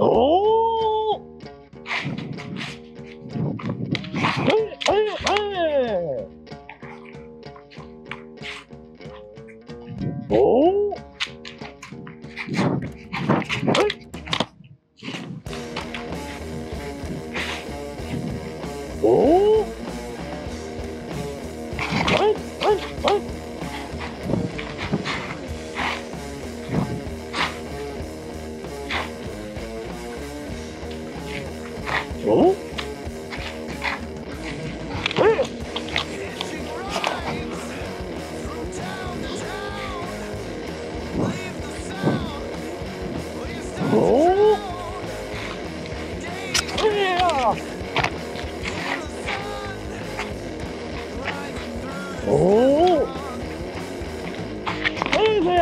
おおはいはいはいおお Oh? Oh! Thank you.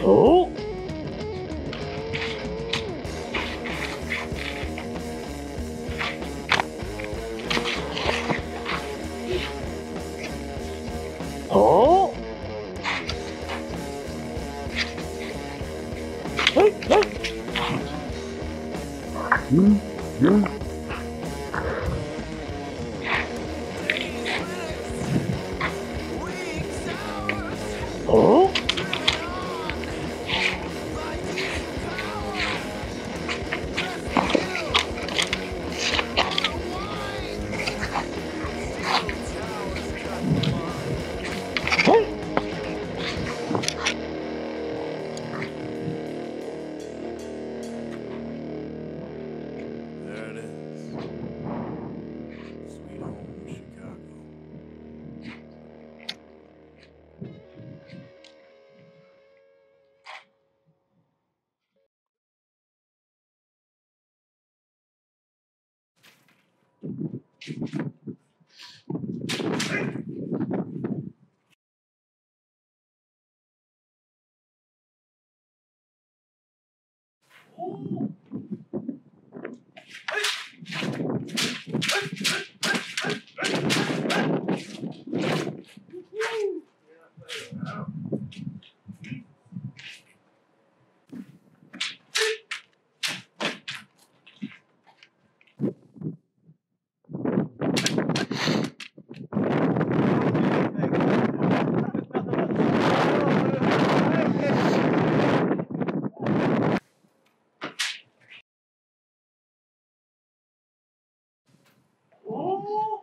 Oh. Oh. Hey, hey. Mm, Hmm. hmm? はい Oh!